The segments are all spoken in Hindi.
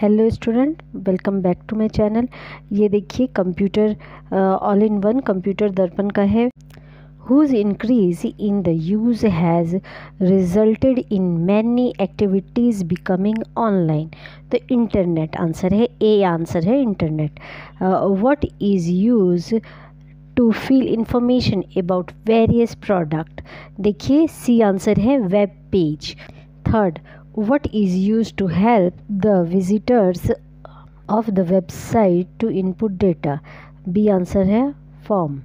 Hello student welcome back to my channel ये देखिए computer all in one computer Darpan का है। Huge increase in the use has resulted in many activities becoming online तो इंटरनेट आंसर है ए आंसर है internet what is use to fill information about various product देखिए सी आंसर है web page third what is used to help the visitors of the website to input data B answer है फॉर्म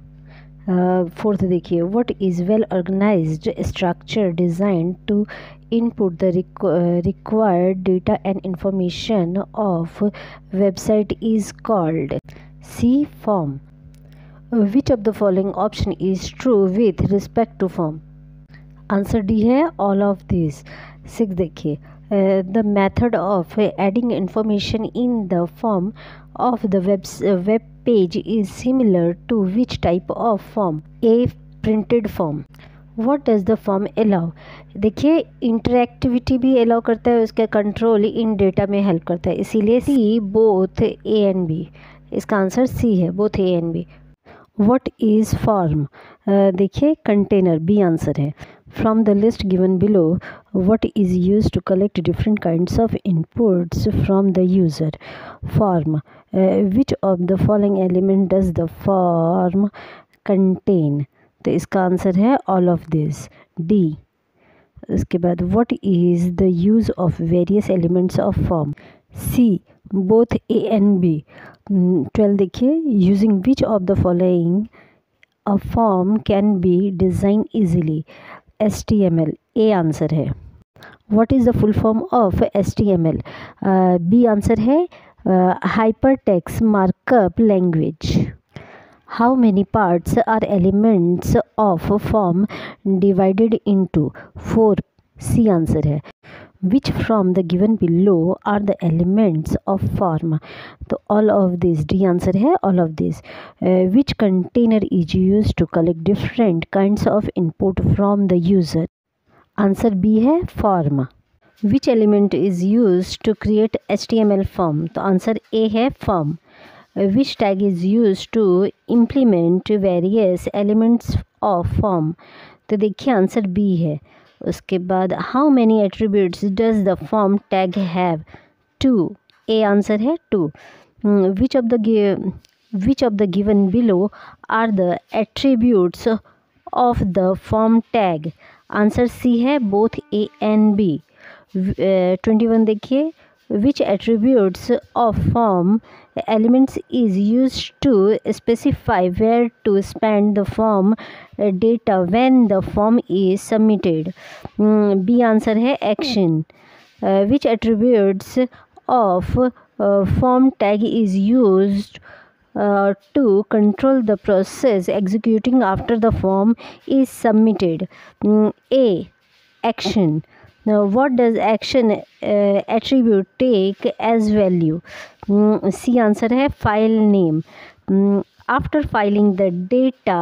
फोर्थ uh, देखिए what is well organised structure design to input the uh, required data and information of website is called c form uh, which of the following option is true with respect to form answer D है ऑल ऑफ़ दिस सिक्स देखिए the method of adding information in the form of the web web page is similar to which type of form a printed form what does the form allow देखिए इंटरेक्टिविटी भी अलाउ करता है, उसका कंट्रोल इन डेटा में हेल्प करता है। इसीलिए C both A and B इसका आंसर सी है both A and B what is form देखिए कंटेनर बी आंसर है। From the list given below what is use to collect different kind of inputs from the user form which of the following element does the form contain तो इसका आंसर है ऑल ऑफ़ दिस डी इसके बाद what is the use of various elements of form C both A and B twelve देखिए using which of the following a form can be design easily S T M L A answer है. What is the full form of S T M L B answer है hyper text markup language how many parts are elements of form divided into four C answer है. Which from the given below are the elements of form so all of this d answer hai all of this uh, which container is used to collect different kinds of input from the user answer b hai form which element is used to create html form तो answer a है form which tag is used to implement various elements of form तो देखिए आंसर बी है उसके बाद how many attributes does the form tag have two A answer है two which of the which of the given below are the attributes of the form tag answer C है both A and B twenty one देखिए. Which attributes of form elements is used to specify where to spend the form uh, data when the form is submitted. Mm, b answer hai action uh, which attributes of uh, form tag is used uh, to control the process executing after the form is submitted. Mm, a action now what does action uh, attribute take as value mm, c answer hai file name mm, after filing the data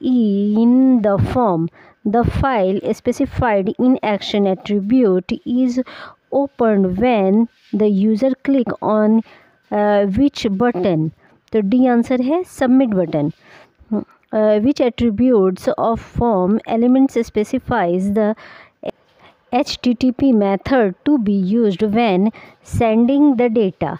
in the form the file specified in action attribute is opened when the user click on uh, which button तो डी आंसर है submit button which attributes of form elements specifies the HTTP method to be used when sending the data.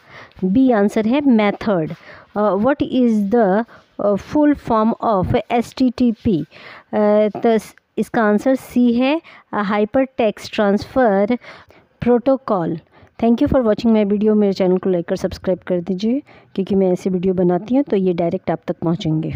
B answer है method. Uh, what is the uh, full form of HTTP? तो इसका आंसर सी है hyper text transfer protocol thank you for watching my video मेरे चैनल को लाइक कर सब्सक्राइब कर दीजिए क्योंकि मैं ऐसे वीडियो बनाती हूँ तो ये डायरेक्ट आप तक पहुँचेंगे